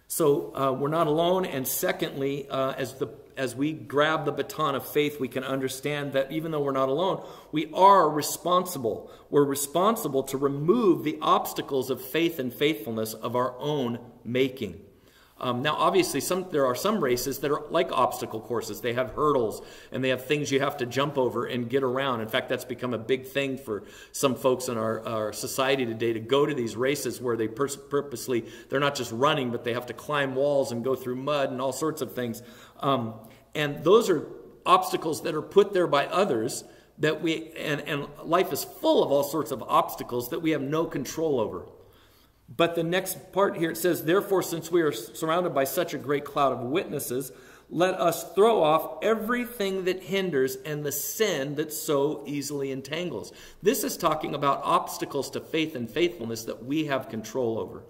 S1: So uh, we're not alone, and secondly, uh, as the as we grab the baton of faith, we can understand that even though we're not alone, we are responsible. We're responsible to remove the obstacles of faith and faithfulness of our own making. Um, now, obviously, some there are some races that are like obstacle courses. They have hurdles and they have things you have to jump over and get around. In fact, that's become a big thing for some folks in our, our society today to go to these races where they purposely they're not just running, but they have to climb walls and go through mud and all sorts of things. Um, and those are obstacles that are put there by others that we and, and life is full of all sorts of obstacles that we have no control over. But the next part here it says, Therefore, since we are surrounded by such a great cloud of witnesses, let us throw off everything that hinders and the sin that so easily entangles. This is talking about obstacles to faith and faithfulness that we have control over.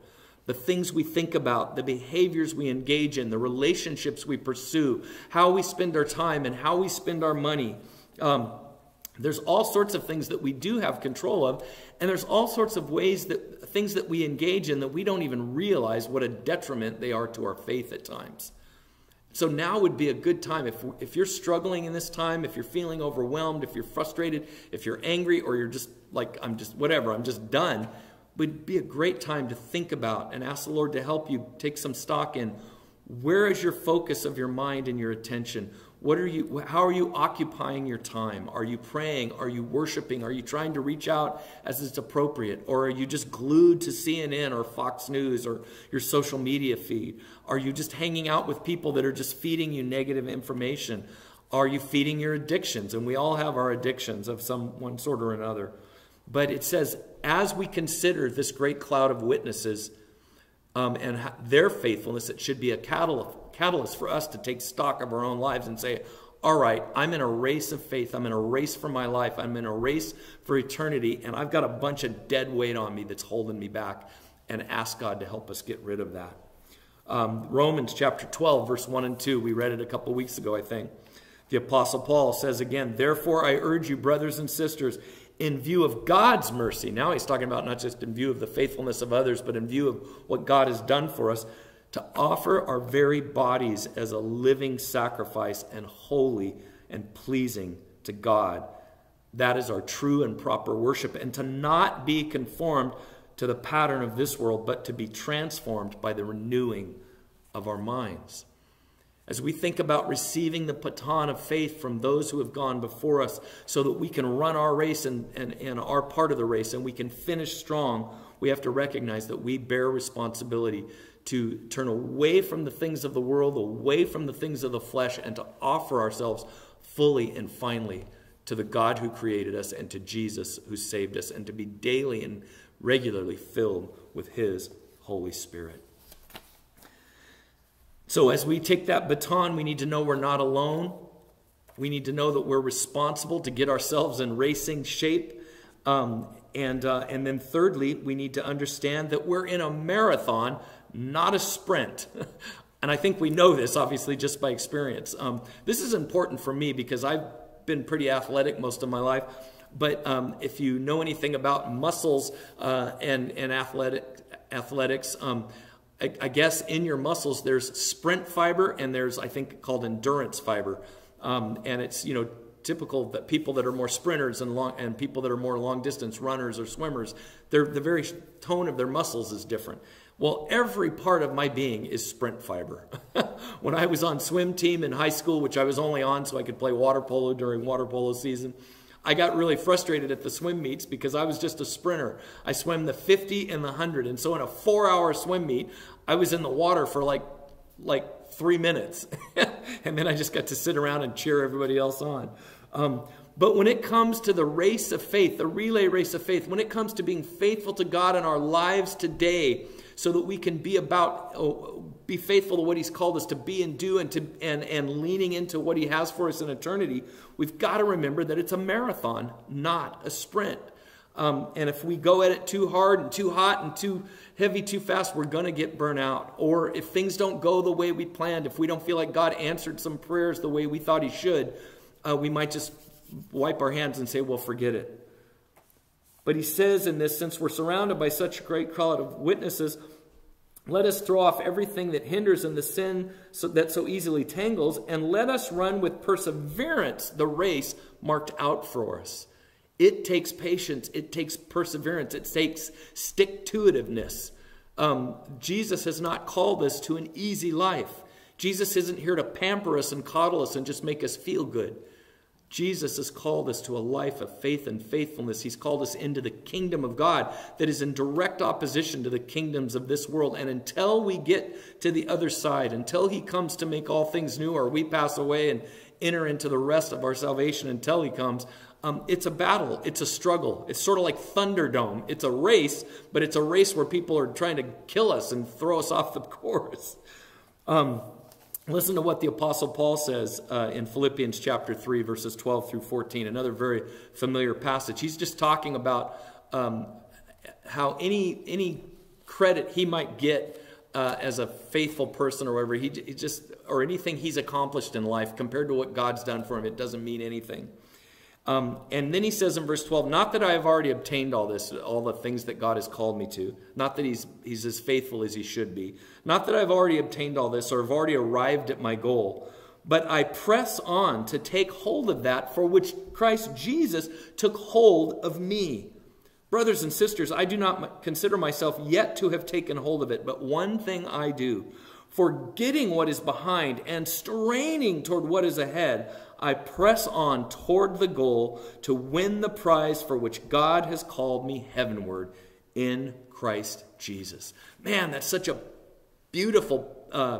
S1: The things we think about, the behaviors we engage in, the relationships we pursue, how we spend our time, and how we spend our money. Um, there's all sorts of things that we do have control of, and there's all sorts of ways that things that we engage in that we don't even realize what a detriment they are to our faith at times. So now would be a good time if, if you're struggling in this time, if you're feeling overwhelmed, if you're frustrated, if you're angry, or you're just like, I'm just, whatever, I'm just done, would be a great time to think about and ask the Lord to help you take some stock in where is your focus of your mind and your attention? What are you, how are you occupying your time? Are you praying? Are you worshiping? Are you trying to reach out as it's appropriate? Or are you just glued to CNN or Fox News or your social media feed? Are you just hanging out with people that are just feeding you negative information? Are you feeding your addictions? And we all have our addictions of some one sort or another. But it says, as we consider this great cloud of witnesses um, and their faithfulness, it should be a catalyst for us to take stock of our own lives and say, all right, I'm in a race of faith. I'm in a race for my life. I'm in a race for eternity, and I've got a bunch of dead weight on me that's holding me back, and ask God to help us get rid of that. Um, Romans chapter 12, verse 1 and 2, we read it a couple weeks ago, I think. The Apostle Paul says again, Therefore I urge you, brothers and sisters, in view of God's mercy. Now he's talking about not just in view of the faithfulness of others, but in view of what God has done for us to offer our very bodies as a living sacrifice and holy and pleasing to God. That is our true and proper worship, and to not be conformed to the pattern of this world, but to be transformed by the renewing of our minds. As we think about receiving the baton of faith from those who have gone before us, so that we can run our race and, and, and our part of the race and we can finish strong, we have to recognize that we bear responsibility to turn away from the things of the world, away from the things of the flesh, and to offer ourselves fully and finally to the God who created us and to Jesus who saved us, and to be daily and regularly filled with His Holy Spirit. So, as we take that baton, we need to know we're not alone. We need to know that we're responsible to get ourselves in racing shape. Um, and, uh, and then, thirdly, we need to understand that we're in a marathon, not a sprint. and I think we know this, obviously, just by experience. Um, this is important for me because I've been pretty athletic most of my life. But um, if you know anything about muscles uh, and, and athletic, athletics, um, I, I, guess in your muscles there's sprint fiber and there's, I think, called endurance fiber. Um, and it's, you know, typical that people that are more sprinters and long and people that are more long distance runners or swimmers, the very tone of their muscles is different. Well, every part of my being is sprint fiber. when I was on swim team in high school, which I was only on so I could play water polo during water polo season, I got really frustrated at the swim meets because I was just a sprinter. I swam the 50 and the 100. And so in a four hour swim meet, I was in the water for like, like three minutes. and then I just got to sit around and cheer everybody else on. Um, but when it comes to the race of faith, the relay race of faith, when it comes to being faithful to God in our lives today, so that we can be about, oh, be faithful to what He's called us to be and do, and to and and leaning into what He has for us in eternity, we've got to remember that it's a marathon, not a sprint. Um, and if we go at it too hard and too hot and too heavy too fast, we're going to get burnt out. Or if things don't go the way we planned, if we don't feel like God answered some prayers the way we thought He should, uh, we might just wipe our hands and say, well, forget it. But he says in this, since we're surrounded by such a great crowd of witnesses, let us throw off everything that hinders and the sin so, that so easily tangles, and let us run with perseverance the race marked out for us. It takes patience, it takes perseverance, it takes stick to itiveness. Um, Jesus has not called us to an easy life. Jesus isn't here to pamper us and coddle us and just make us feel good. Jesus has called us to a life of faith and faithfulness. He's called us into the kingdom of God that is in direct opposition to the kingdoms of this world. And until we get to the other side, until He comes to make all things new, or we pass away and enter into the rest of our salvation until He comes, um, it's a battle. It's a struggle. It's sort of like Thunderdome. It's a race, but it's a race where people are trying to kill us and throw us off the course. Um, Listen to what the Apostle Paul says uh, in Philippians chapter 3, verses 12 through 14, another very familiar passage. He's just talking about um, how any, any credit he might get uh, as a faithful person or whatever, he, he just, or anything he's accomplished in life compared to what God's done for him, it doesn't mean anything. Um, and then he says in verse 12, Not that I have already obtained all this, all the things that God has called me to, not that he's, he's as faithful as he should be, not that I've already obtained all this or have already arrived at my goal, but I press on to take hold of that for which Christ Jesus took hold of me. Brothers and sisters, I do not consider myself yet to have taken hold of it, but one thing I do, forgetting what is behind and straining toward what is ahead. I press on toward the goal to win the prize for which God has called me heavenward in Christ Jesus. Man, that's such a beautiful, uh,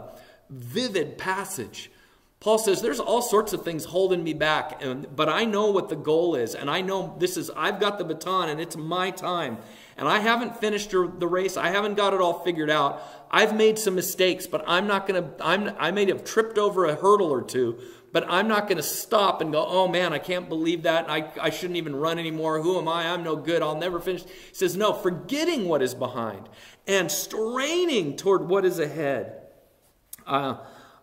S1: vivid passage. Paul says there's all sorts of things holding me back, and, but I know what the goal is, and I know this is, I've got the baton, and it's my time. And I haven't finished the race. I haven't got it all figured out. I've made some mistakes, but I'm not going to, I'm, I may have tripped over a hurdle or two, but I'm not going to stop and go, oh man, I can't believe that. I, I shouldn't even run anymore. Who am I? I'm no good. I'll never finish. He says, no, forgetting what is behind and straining toward what is ahead. Uh,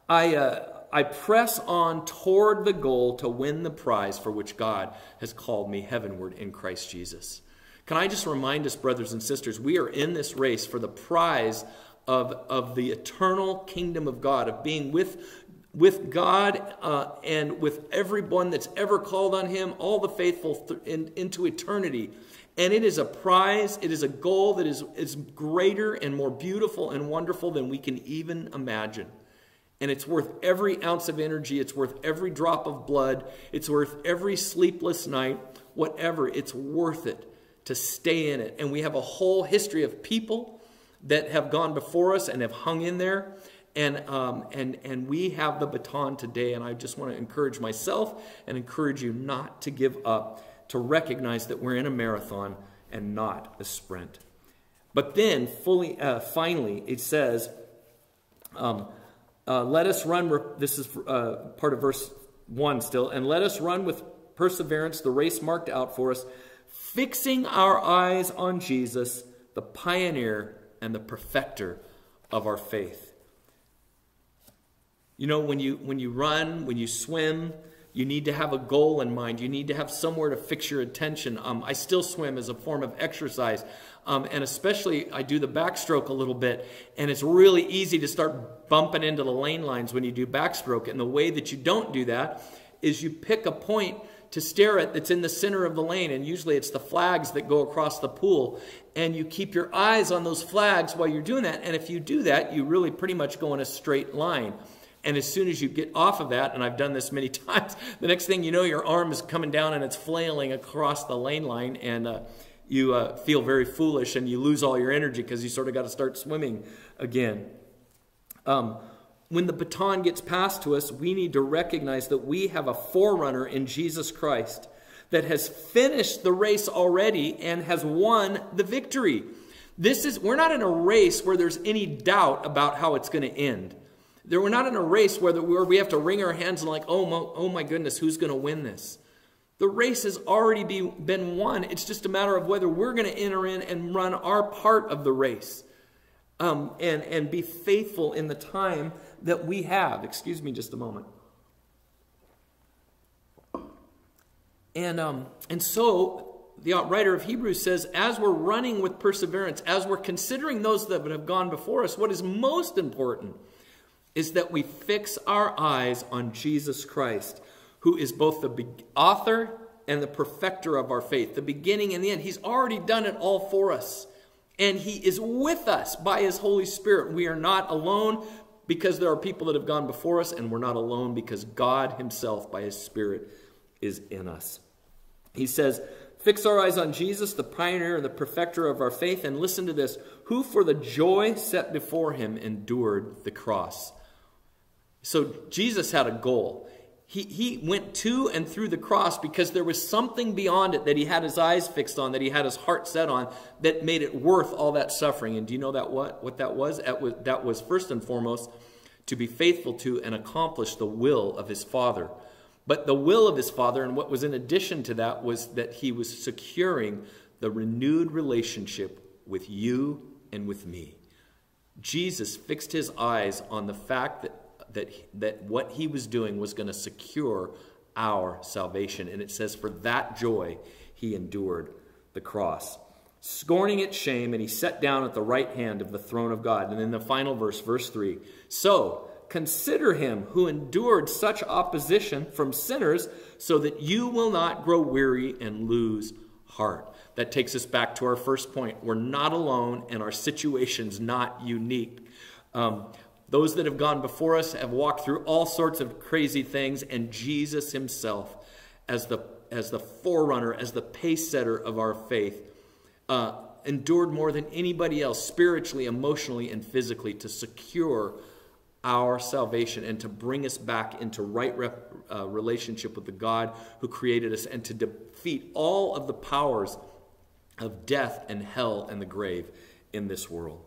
S1: I, uh, I press on toward the goal to win the prize for which God has called me heavenward in Christ Jesus. Can I just remind us, brothers and sisters, we are in this race for the prize of, of the eternal kingdom of God, of being with, with God uh, and with everyone that's ever called on Him, all the faithful th- in, into eternity. And it is a prize, it is a goal that is, is greater and more beautiful and wonderful than we can even imagine. And it's worth every ounce of energy, it's worth every drop of blood, it's worth every sleepless night, whatever, it's worth it to stay in it. And we have a whole history of people that have gone before us and have hung in there. And, um, and, and we have the baton today. And I just want to encourage myself and encourage you not to give up, to recognize that we're in a marathon and not a sprint. But then, fully, uh, finally, it says, um, uh, let us run, this is uh, part of verse 1 still, and let us run with perseverance the race marked out for us, fixing our eyes on Jesus, the pioneer and the perfecter of our faith. You know, when you, when you run, when you swim, you need to have a goal in mind. You need to have somewhere to fix your attention. Um, I still swim as a form of exercise. Um, and especially, I do the backstroke a little bit. And it's really easy to start bumping into the lane lines when you do backstroke. And the way that you don't do that is you pick a point to stare at that's in the center of the lane. And usually it's the flags that go across the pool. And you keep your eyes on those flags while you're doing that. And if you do that, you really pretty much go in a straight line. And as soon as you get off of that, and I've done this many times, the next thing you know, your arm is coming down and it's flailing across the lane line, and uh, you uh, feel very foolish and you lose all your energy because you sort of got to start swimming again. Um, when the baton gets passed to us, we need to recognize that we have a forerunner in Jesus Christ that has finished the race already and has won the victory. This is we're not in a race where there's any doubt about how it's going to end. We're not in a race where, the, where we have to wring our hands and like, oh my, oh my goodness, who's going to win this? The race has already be, been won. It's just a matter of whether we're going to enter in and run our part of the race um, and, and be faithful in the time that we have. Excuse me just a moment. And, um, and so the writer of Hebrews says, as we're running with perseverance, as we're considering those that have gone before us, what is most important is that we fix our eyes on Jesus Christ, who is both the author and the perfecter of our faith, the beginning and the end. He's already done it all for us. And He is with us by His Holy Spirit. We are not alone because there are people that have gone before us, and we're not alone because God Himself, by His Spirit, is in us. He says, Fix our eyes on Jesus, the pioneer and the perfecter of our faith, and listen to this who for the joy set before him endured the cross. So Jesus had a goal. He, he went to and through the cross because there was something beyond it that he had his eyes fixed on, that he had his heart set on, that made it worth all that suffering. And do you know that what, what that was? That was, that was first and foremost to be faithful to and accomplish the will of his Father. But the will of his Father, and what was in addition to that, was that he was securing the renewed relationship with you and with me. Jesus fixed his eyes on the fact that, that, that what he was doing was going to secure our salvation. And it says, For that joy he endured the cross, scorning its shame, and he sat down at the right hand of the throne of God. And then the final verse, verse 3 So consider him who endured such opposition from sinners, so that you will not grow weary and lose heart. That takes us back to our first point. We're not alone, and our situation's not unique. Um, those that have gone before us have walked through all sorts of crazy things, and Jesus himself, as the, as the forerunner, as the pace setter of our faith, uh, endured more than anybody else, spiritually, emotionally, and physically, to secure our salvation and to bring us back into right rep, uh, relationship with the God who created us and to defeat all of the powers of death and hell and the grave in this world.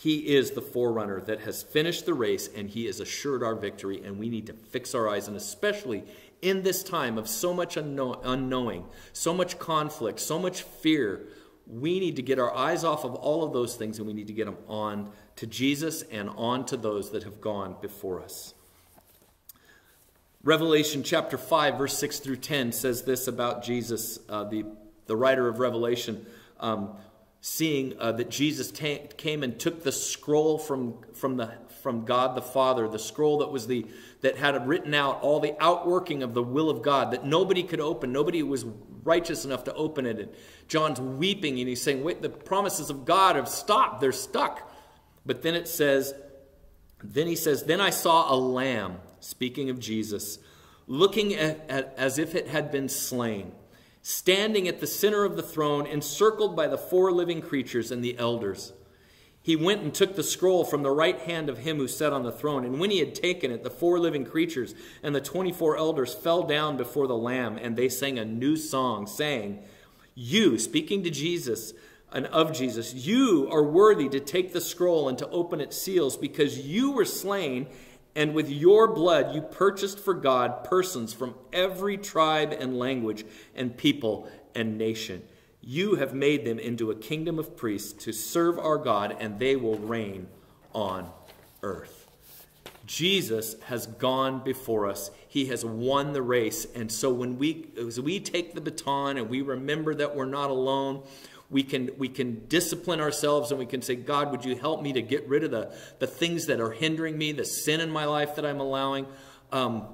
S1: He is the forerunner that has finished the race and he has assured our victory, and we need to fix our eyes, and especially in this time of so much unknow- unknowing, so much conflict, so much fear, we need to get our eyes off of all of those things and we need to get them on to Jesus and on to those that have gone before us. Revelation chapter 5, verse 6 through 10 says this about Jesus, uh, the, the writer of Revelation, um, seeing uh, that Jesus came and took the scroll from, from, the, from God the Father, the scroll that was the that had written out all the outworking of the will of God that nobody could open, nobody was righteous enough to open it. And John's weeping and he's saying, Wait, the promises of God have stopped, they're stuck. But then it says, then he says, Then I saw a lamb, speaking of Jesus, looking at, at, as if it had been slain, standing at the center of the throne, encircled by the four living creatures and the elders. He went and took the scroll from the right hand of him who sat on the throne. And when he had taken it, the four living creatures and the 24 elders fell down before the Lamb, and they sang a new song, saying, You, speaking to Jesus, and of Jesus, you are worthy to take the scroll and to open its seals because you were slain, and with your blood you purchased for God persons from every tribe and language and people and nation. You have made them into a kingdom of priests to serve our God, and they will reign on earth. Jesus has gone before us. He has won the race. And so when we as we take the baton and we remember that we're not alone, we can we can discipline ourselves and we can say, God, would you help me to get rid of the, the things that are hindering me, the sin in my life that I'm allowing? Um,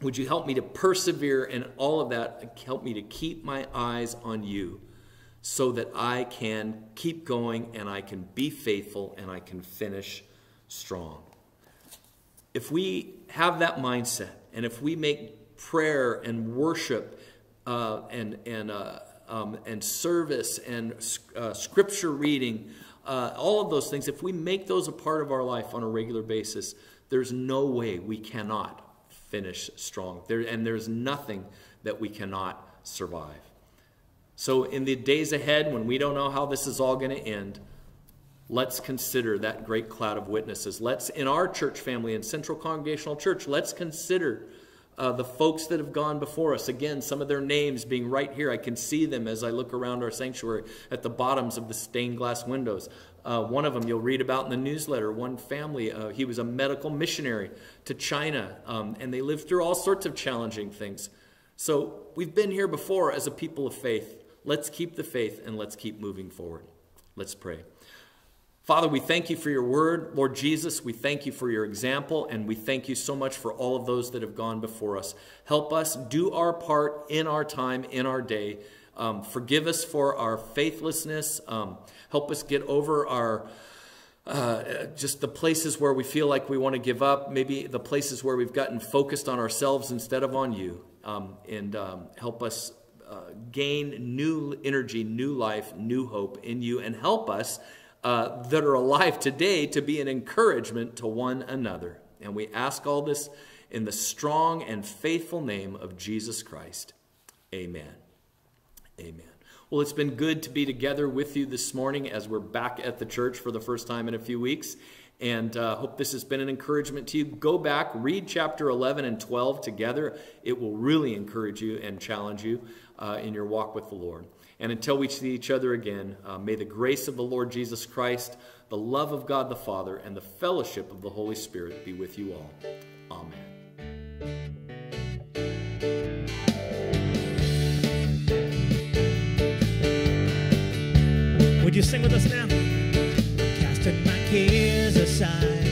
S1: would you help me to persevere in all of that? Help me to keep my eyes on you so that I can keep going and I can be faithful and I can finish strong if we have that mindset and if we make prayer and worship uh, and, and, uh, um, and service and uh, scripture reading, uh, all of those things, if we make those a part of our life on a regular basis, there's no way we cannot finish strong. There, and there's nothing that we cannot survive. So, in the days ahead, when we don't know how this is all going to end, let's consider that great cloud of witnesses. Let's, in our church family, in Central Congregational Church, let's consider uh, the folks that have gone before us. Again, some of their names being right here. I can see them as I look around our sanctuary at the bottoms of the stained glass windows. Uh, one of them you'll read about in the newsletter. One family, uh, he was a medical missionary to China, um, and they lived through all sorts of challenging things. So we've been here before as a people of faith. Let's keep the faith and let's keep moving forward. Let's pray. Father, we thank you for your word. Lord Jesus, we thank you for your example, and we thank you so much for all of those that have gone before us. Help us do our part in our time, in our day, Um, forgive us for our faithlessness. Um, help us get over our uh, just the places where we feel like we want to give up, maybe the places where we've gotten focused on ourselves instead of on you, um, and um, help us uh, gain new energy, new life, new hope in you, and help us uh, that are alive today to be an encouragement to one another. And we ask all this in the strong and faithful name of Jesus Christ. Amen. Amen. Well, it's been good to be together with you this morning as we're back at the church for the first time in a few weeks. And uh, hope this has been an encouragement to you. Go back, read chapter 11 and 12 together. It will really encourage you and challenge you uh, in your walk with the Lord. And until we see each other again, uh, may the grace of the Lord Jesus Christ, the love of God the Father, and the fellowship of the Holy Spirit be with you all. Amen.
S4: Would you sing with us now? Casting my cares aside.